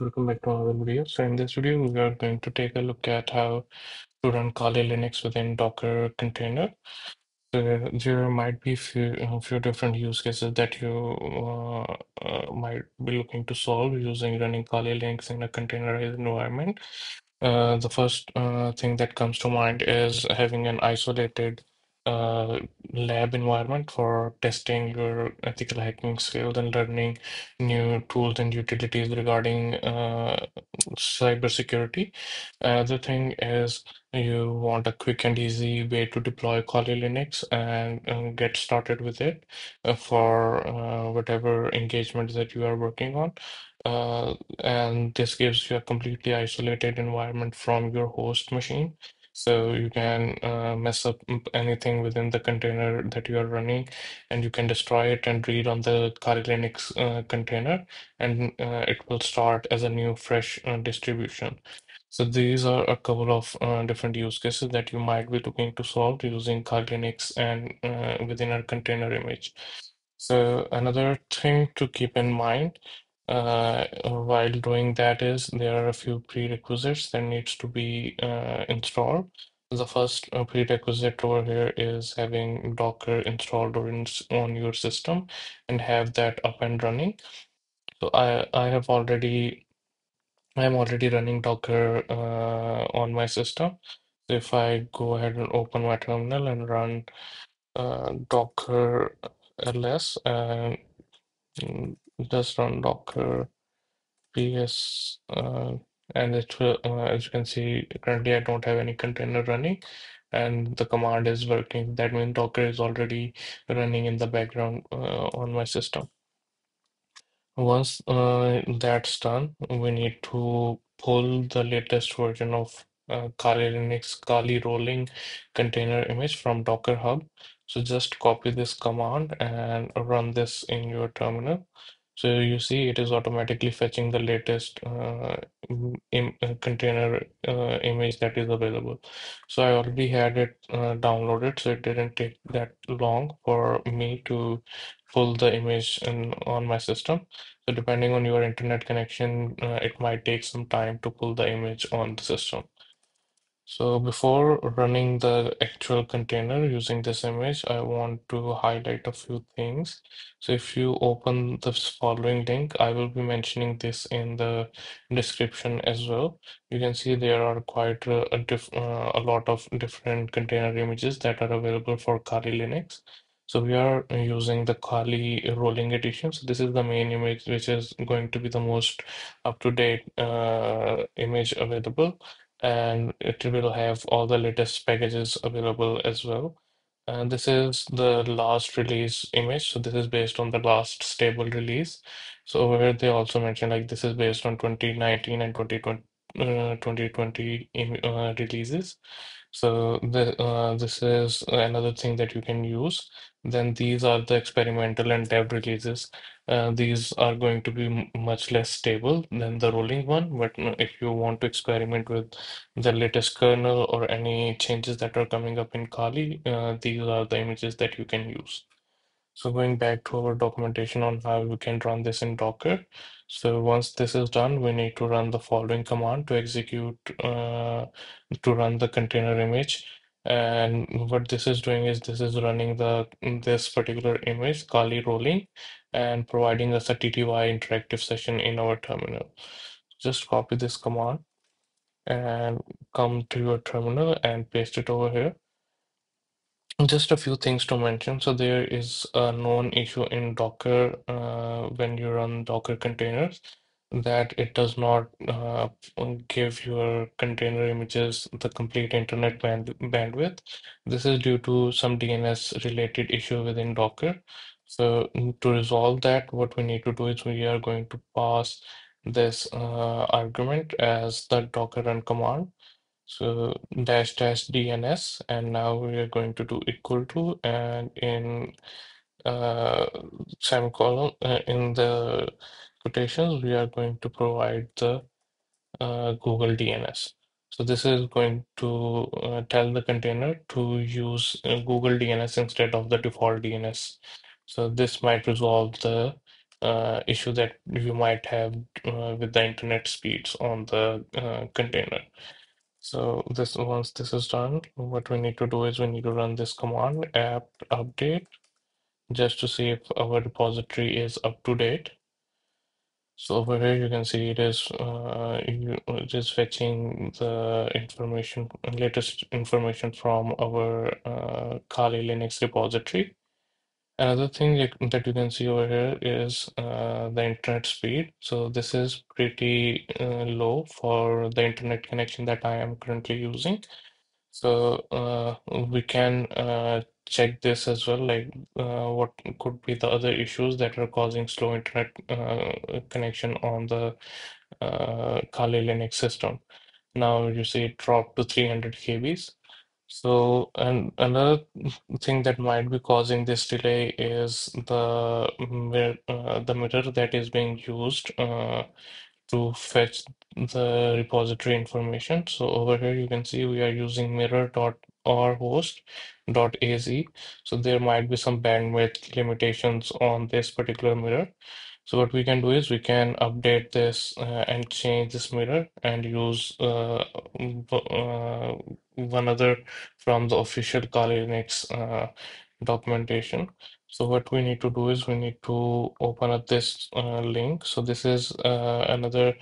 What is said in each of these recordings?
welcome back to another video. So in this video, we are going to take a look at how to run Kali Linux within Docker container. So there might be few, a few different use cases that you uh, uh, might be looking to solve using running Kali Linux in a containerized environment. Uh, the first uh, thing that comes to mind is having an isolated uh, lab environment for testing your ethical hacking skills and learning new tools and utilities regarding uh, cybersecurity. Another thing is you want a quick and easy way to deploy Kali Linux and, and get started with it uh, for uh, whatever engagement that you are working on. Uh, and this gives you a completely isolated environment from your host machine. So you can uh, mess up anything within the container that you are running, and you can destroy it and read on the Kali Linux uh, container, and uh, it will start as a new fresh uh, distribution. So these are a couple of uh, different use cases that you might be looking to solve using Kali Linux and uh, within a container image. So another thing to keep in mind uh, while doing that is there are a few prerequisites that needs to be uh, installed. The first uh, prerequisite over here is having Docker installed on your system and have that up and running. So I, I have already I'm already running Docker uh, on my system. So if I go ahead and open my terminal and run uh, Docker ls mm, just run Docker ps uh, and it will, uh, as you can see, currently I don't have any container running and the command is working. That means Docker is already running in the background uh, on my system. Once uh, that's done, we need to pull the latest version of uh, Kali Linux Kali rolling container image from Docker Hub. So just copy this command and run this in your terminal. So you see it is automatically fetching the latest uh, im uh, container uh, image that is available. So I already had it uh, downloaded, so it didn't take that long for me to pull the image in, on my system. So depending on your internet connection, uh, it might take some time to pull the image on the system. So before running the actual container using this image, I want to highlight a few things. So if you open this following link, I will be mentioning this in the description as well. You can see there are quite a, a, uh, a lot of different container images that are available for Kali Linux. So we are using the Kali rolling edition. So this is the main image, which is going to be the most up-to-date uh, image available and it will have all the latest packages available as well. And this is the last release image. So this is based on the last stable release. So over here they also mentioned like this is based on 2019 and 2020, uh, 2020 uh, releases. So the, uh, this is another thing that you can use. Then these are the experimental and dev releases. Uh, these are going to be much less stable than the rolling one. But uh, if you want to experiment with the latest kernel or any changes that are coming up in Kali, uh, these are the images that you can use. So going back to our documentation on how we can run this in Docker. So once this is done, we need to run the following command to execute, uh, to run the container image. And what this is doing is this is running the this particular image, Kali rolling, and providing us a TTY interactive session in our terminal. Just copy this command and come to your terminal and paste it over here. Just a few things to mention. So there is a known issue in Docker uh, when you run Docker containers that it does not uh, give your container images the complete internet band bandwidth. This is due to some DNS related issue within Docker. So to resolve that, what we need to do is we are going to pass this uh, argument as the docker run command. So dash dash DNS, and now we are going to do equal to, and in uh, semicolon uh, in the quotations, we are going to provide the uh, Google DNS. So this is going to uh, tell the container to use uh, Google DNS instead of the default DNS. So this might resolve the uh, issue that you might have uh, with the internet speeds on the uh, container. So this once this is done, what we need to do is we need to run this command apt update just to see if our repository is up to date. So over here you can see it is uh, it is fetching the information, latest information from our uh, Kali Linux repository. Another thing that you can see over here is uh, the internet speed. So this is pretty uh, low for the internet connection that I am currently using. So uh, we can uh, check this as well, like uh, what could be the other issues that are causing slow internet uh, connection on the Kali Linux system. Now you see it dropped to 300 kbs. So, and another thing that might be causing this delay is the mirror, uh, the mirror that is being used uh, to fetch the repository information. So over here you can see we are using mirror.rhost.az. So there might be some bandwidth limitations on this particular mirror. So what we can do is we can update this uh, and change this mirror and use uh, uh, one other from the official Kali Linux uh, documentation. So what we need to do is we need to open up this uh, link. So this is uh, another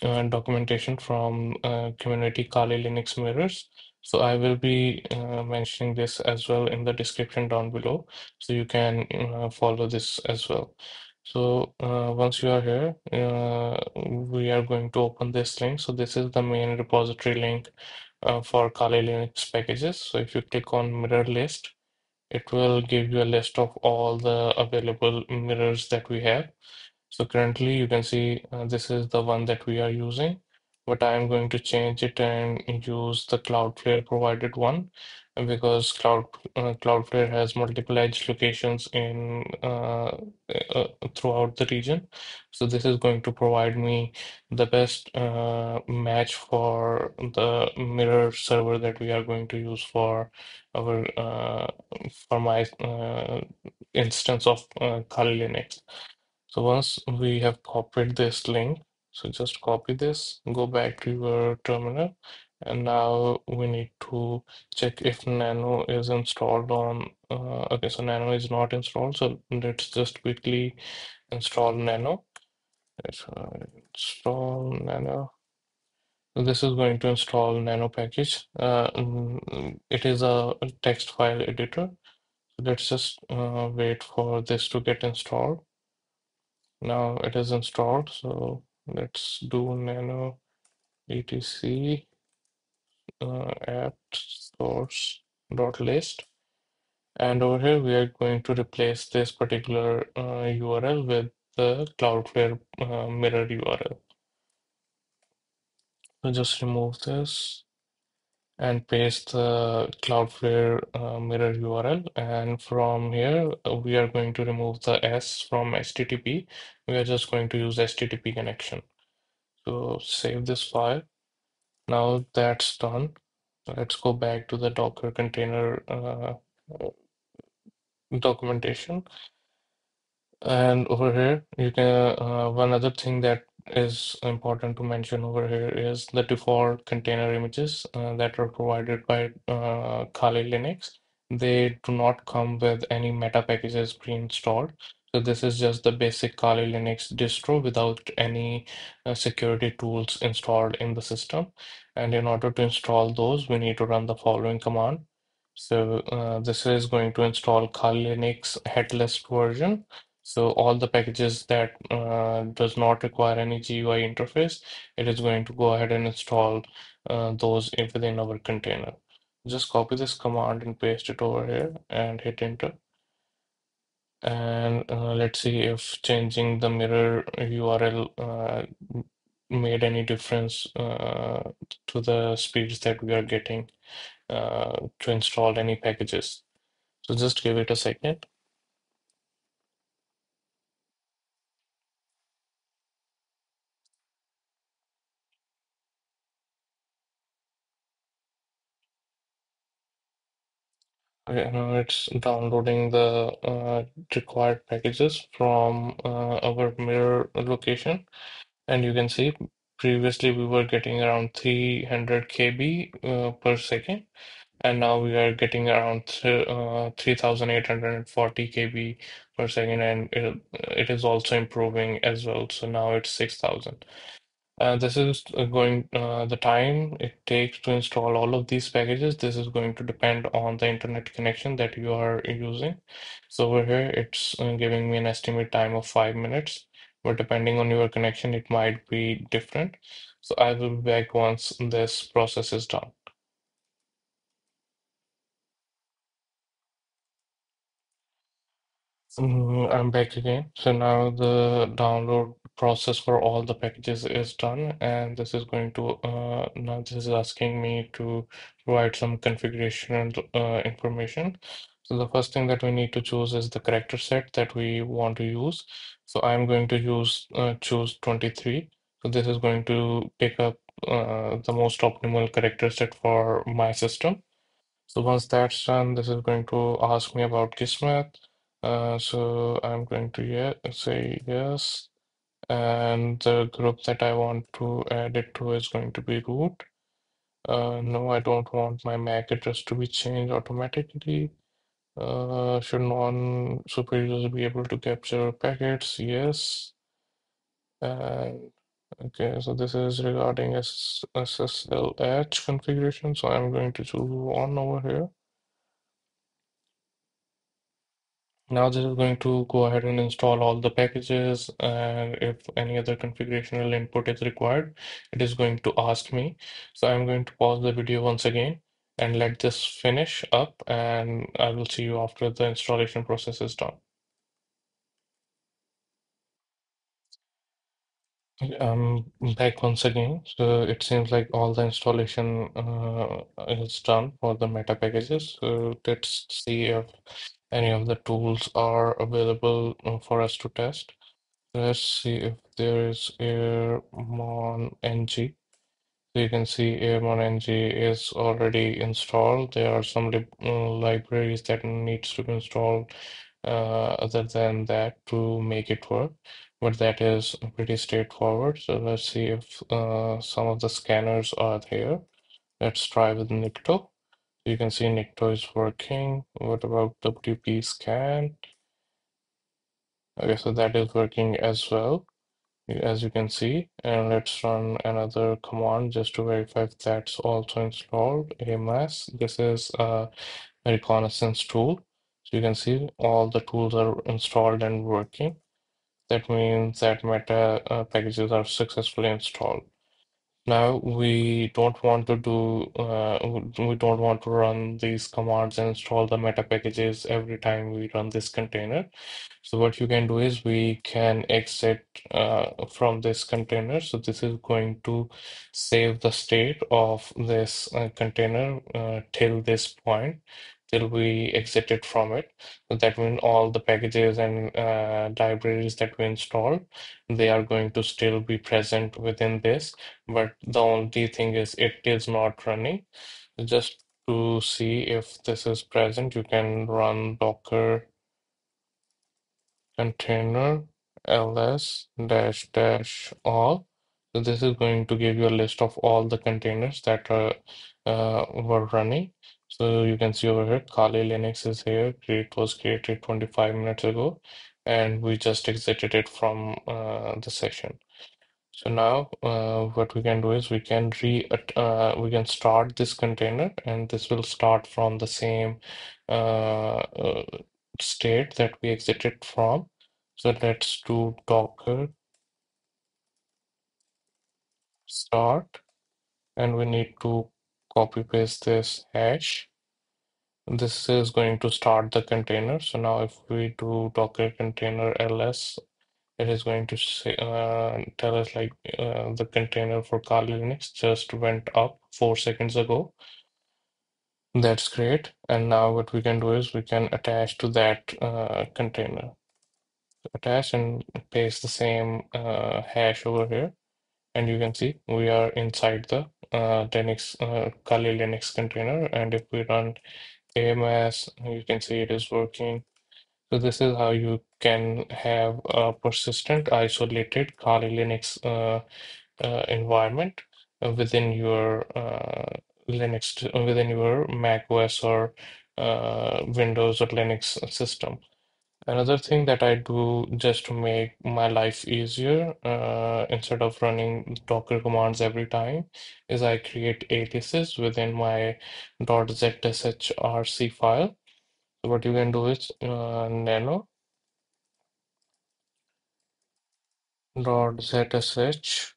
documentation from community Kali Linux mirrors. So I will be uh, mentioning this as well in the description down below, so you can uh, follow this as well. So uh, once you are here, uh, we are going to open this link. So this is the main repository link uh, for Kali Linux packages. So if you click on mirror list, it will give you a list of all the available mirrors that we have. So currently you can see uh, this is the one that we are using, but I am going to change it and use the Cloudflare provided one because Cloud uh, Cloudflare has multiple edge locations in uh, uh, throughout the region. So this is going to provide me the best uh, match for the mirror server that we are going to use for our uh, for my uh, instance of Kali Linux. So once we have copied this link, so just copy this, go back to your terminal, and now we need to check if Nano is installed on, uh, okay, so Nano is not installed, so let's just quickly install Nano. Let's install Nano. This is going to install Nano package. Uh, mm, it is a text file editor. Let's just uh, wait for this to get installed. Now it is installed, so let's do nano etc uh, apt source dot list. And over here, we are going to replace this particular uh, URL with the Cloudflare uh, mirror URL. So just remove this and paste the Cloudflare uh, mirror URL. And from here, uh, we are going to remove the S from HTTP. We are just going to use HTTP connection. So save this file. Now that's done. Let's go back to the Docker container uh, documentation. And over here, you can uh, one other thing that is important to mention over here is the default container images uh, that are provided by uh, Kali Linux. They do not come with any meta packages pre-installed. So this is just the basic Kali Linux distro without any uh, security tools installed in the system. And in order to install those, we need to run the following command. So uh, this is going to install Kali Linux headless version. So all the packages that uh, does not require any GUI interface, it is going to go ahead and install uh, those within our container. Just copy this command and paste it over here and hit enter. And uh, let's see if changing the mirror URL uh, made any difference uh, to the speeds that we are getting uh, to install any packages. So just give it a second. Okay, now it's downloading the uh, required packages from uh, our mirror location. And you can see previously we were getting around 300 KB uh, per second. And now we are getting around uh, 3,840 KB per second. And it, it is also improving as well. So now it's 6,000. Uh, this is uh, going uh, the time it takes to install all of these packages. This is going to depend on the internet connection that you are using. So over here, it's uh, giving me an estimate time of five minutes, but depending on your connection, it might be different. So I will be back once this process is done. Mm, I'm back again. So now the download process for all the packages is done, and this is going to uh, now this is asking me to provide some configuration uh, information. So the first thing that we need to choose is the character set that we want to use. So I'm going to use uh, choose 23. So this is going to pick up uh, the most optimal character set for my system. So once that's done, this is going to ask me about Kismet. Uh, so I'm going to yeah, say yes. And the group that I want to add it to is going to be root. Uh, no, I don't want my MAC address to be changed automatically. Uh, should non-super users be able to capture packets? Yes. And okay, so this is regarding SSLH configuration. So I'm going to choose one over here. Now this is going to go ahead and install all the packages and if any other configurational input is required, it is going to ask me. So I'm going to pause the video once again and let this finish up and I will see you after the installation process is done. I'm back once again. So it seems like all the installation uh, is done for the meta packages. So let's see if any of the tools are available uh, for us to test. Let's see if there is Airmon NG. So you can see Airmon NG is already installed. There are some uh, libraries that needs to be installed uh, other than that to make it work. But that is pretty straightforward. So let's see if uh, some of the scanners are there. Let's try with Nikto. You can see Nikto is working. What about WP scan? Okay, so that is working as well as you can see. And let's run another command just to verify if that's also installed. Amass this is a reconnaissance tool. So you can see all the tools are installed and working. That means that meta uh, packages are successfully installed now we don't want to do uh, we don't want to run these commands and install the meta packages every time we run this container. So what you can do is we can exit uh, from this container. So this is going to save the state of this uh, container uh, till this point, till we exited from it. So that means all the packages and uh, libraries that we installed, they are going to still be present within this but the only thing is it is not running. Just to see if this is present, you can run docker container ls dash dash all. So this is going to give you a list of all the containers that are, uh, were running. So you can see over here, Kali Linux is here. It was created 25 minutes ago, and we just exited it from uh, the session. So now uh, what we can do is we can re uh, we can start this container and this will start from the same uh, uh, state that we exited from. So let's do docker start and we need to copy paste this hash. This is going to start the container. So now if we do docker container ls it is going to say, uh, tell us like uh, the container for Kali Linux just went up four seconds ago. That's great. And now what we can do is we can attach to that uh, container. Attach and paste the same uh, hash over here. And you can see we are inside the uh, Linux, uh, Kali Linux container. And if we run Amass. You can see it is working. So this is how you can have a persistent, isolated Kali Linux uh, uh, environment within your uh, Linux, within your Mac OS or uh, Windows or Linux system. Another thing that I do just to make my life easier, uh, instead of running Docker commands every time, is I create aliases within my .zshrc file. So what you can do is uh, nano .zshrc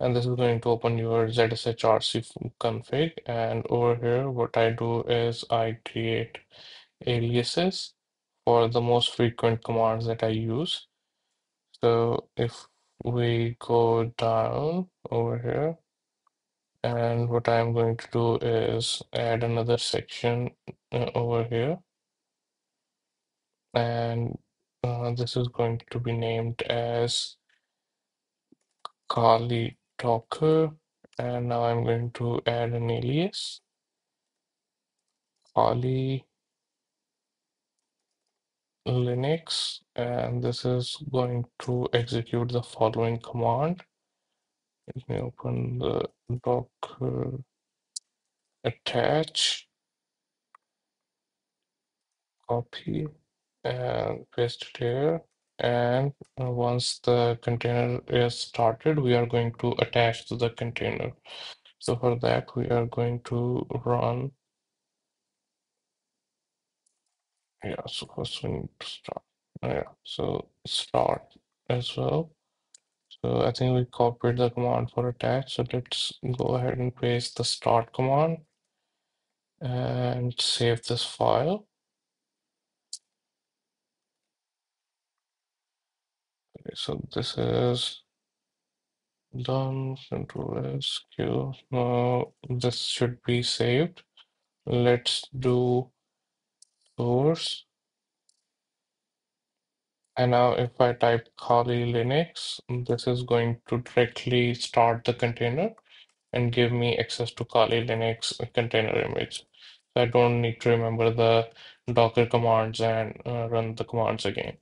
and this is going to open your ZSHRC config and over here what I do is I create aliases for the most frequent commands that I use. So if we go down over here and what I'm going to do is add another section uh, over here. And uh, this is going to be named as Kali Docker and now I'm going to add an alias. Kali Linux and this is going to execute the following command. Let me open the docker attach copy and paste it here. And uh, once the container is started we are going to attach to the container. So for that we are going to run yeah so first we need to start oh, yeah so start as well. So I think we copied the command for attach so let's go ahead and paste the start command and save this file. Okay, so this is done control SQ now this should be saved. Let's do source. And now if I type Kali Linux this is going to directly start the container and give me access to Kali Linux container image. So I don't need to remember the docker commands and uh, run the commands again.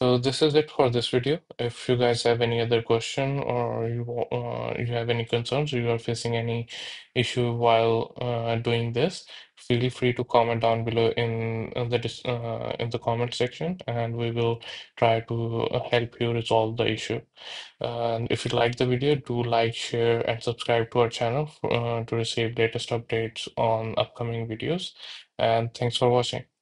So this is it for this video. If you guys have any other question or you uh, you have any concerns or you are facing any issue while uh, doing this, feel free to comment down below in uh, the uh, in the comment section, and we will try to help you resolve the issue. And if you like the video, do like, share, and subscribe to our channel for, uh, to receive latest updates on upcoming videos. And thanks for watching.